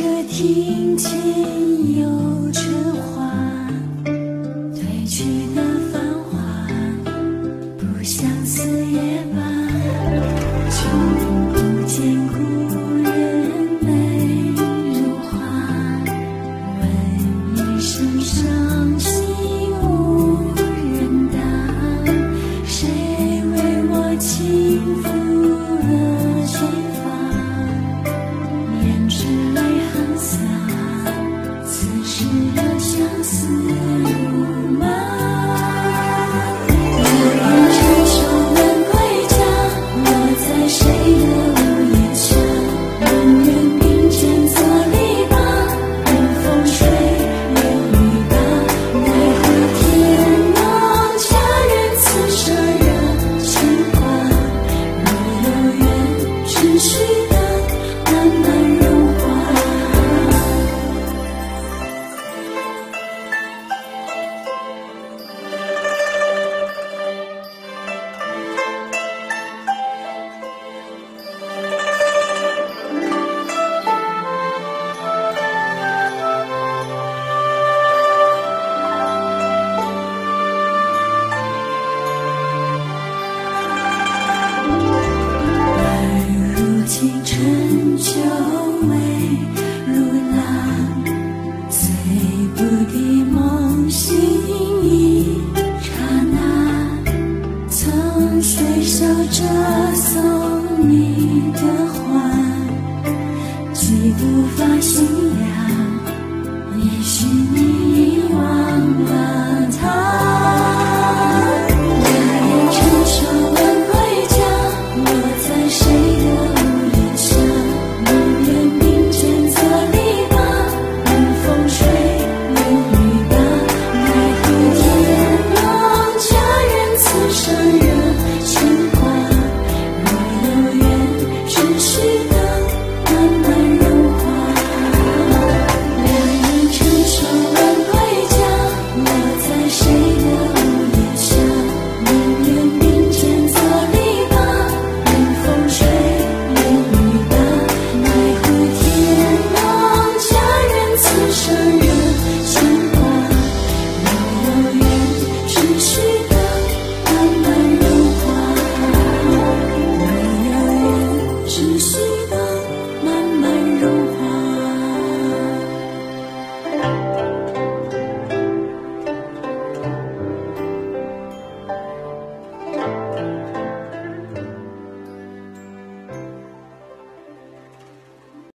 这听见。